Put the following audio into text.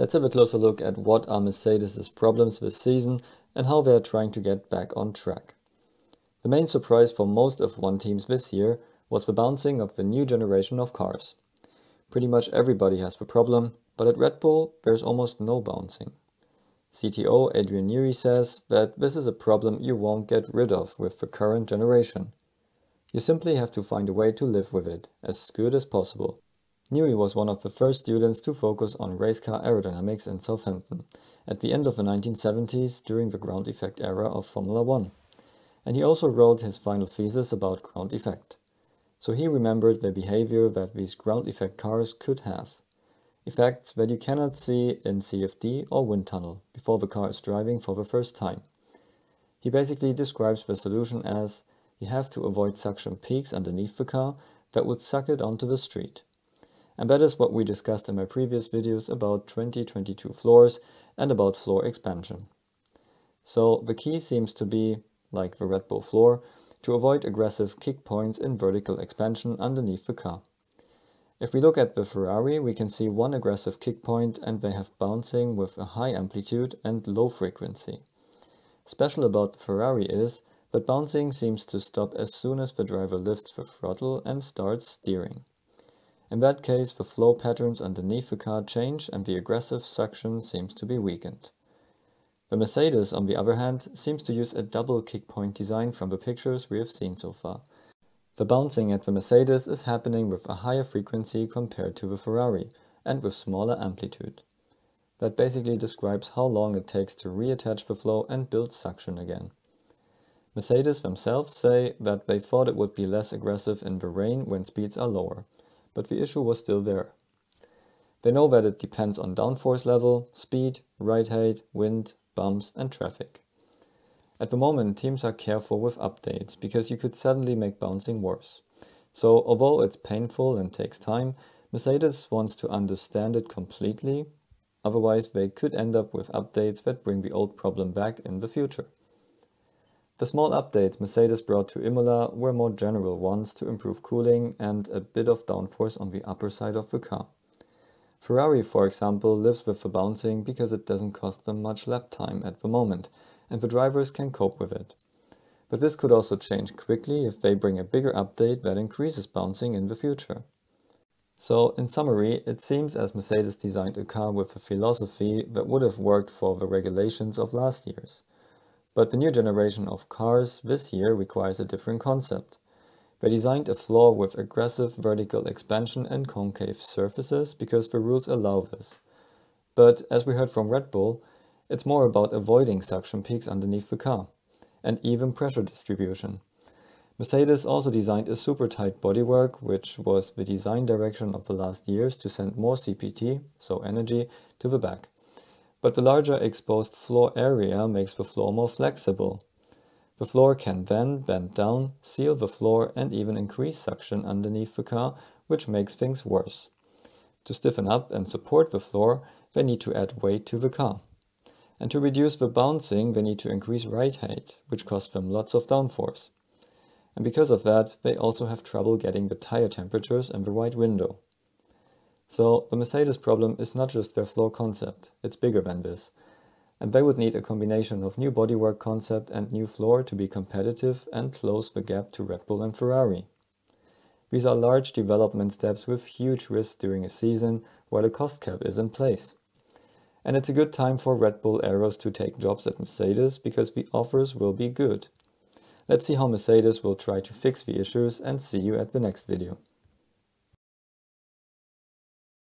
Let's have a closer look at what are Mercedes' problems this season and how they are trying to get back on track. The main surprise for most F1 teams this year was the bouncing of the new generation of cars. Pretty much everybody has the problem, but at Red Bull there's almost no bouncing. CTO Adrian Newey says that this is a problem you won't get rid of with the current generation. You simply have to find a way to live with it, as good as possible. Newey was one of the first students to focus on race car aerodynamics in Southampton at the end of the 1970s during the ground effect era of Formula One. And he also wrote his final thesis about ground effect. So he remembered the behavior that these ground effect cars could have. Effects that you cannot see in CFD or wind tunnel before the car is driving for the first time. He basically describes the solution as you have to avoid suction peaks underneath the car that would suck it onto the street. And that is what we discussed in my previous videos about 2022 floors and about floor expansion. So the key seems to be, like the Red Bull floor, to avoid aggressive kick points in vertical expansion underneath the car. If we look at the Ferrari, we can see one aggressive kick point and they have bouncing with a high amplitude and low frequency. Special about the Ferrari is that bouncing seems to stop as soon as the driver lifts the throttle and starts steering. In that case, the flow patterns underneath the car change and the aggressive suction seems to be weakened. The Mercedes, on the other hand, seems to use a double kick point design from the pictures we have seen so far. The bouncing at the Mercedes is happening with a higher frequency compared to the Ferrari, and with smaller amplitude. That basically describes how long it takes to reattach the flow and build suction again. Mercedes themselves say that they thought it would be less aggressive in the rain when speeds are lower, but the issue was still there. They know that it depends on downforce level, speed, ride height, wind, bumps, and traffic. At the moment, teams are careful with updates because you could suddenly make bouncing worse. So, although it's painful and takes time, Mercedes wants to understand it completely, otherwise, they could end up with updates that bring the old problem back in the future. The small updates Mercedes brought to Imola were more general ones to improve cooling and a bit of downforce on the upper side of the car. Ferrari, for example, lives with the bouncing because it doesn't cost them much lap time at the moment, and the drivers can cope with it. But this could also change quickly if they bring a bigger update that increases bouncing in the future. So, in summary, it seems as Mercedes designed a car with a philosophy that would have worked for the regulations of last year's. But the new generation of cars this year requires a different concept. They designed a floor with aggressive vertical expansion and concave surfaces because the rules allow this. But as we heard from Red Bull, it's more about avoiding suction peaks underneath the car and even pressure distribution. Mercedes also designed a super tight bodywork, which was the design direction of the last years to send more CPT, so energy, to the back but the larger exposed floor area makes the floor more flexible. The floor can then bend down, seal the floor and even increase suction underneath the car, which makes things worse. To stiffen up and support the floor, they need to add weight to the car. And to reduce the bouncing, they need to increase ride height, which costs them lots of downforce. And because of that, they also have trouble getting the tire temperatures in the right window. So the Mercedes problem is not just their floor concept, it's bigger than this. And they would need a combination of new bodywork concept and new floor to be competitive and close the gap to Red Bull and Ferrari. These are large development steps with huge risks during a season while a cost cap is in place. And it's a good time for Red Bull Aeros to take jobs at Mercedes because the offers will be good. Let's see how Mercedes will try to fix the issues and see you at the next video.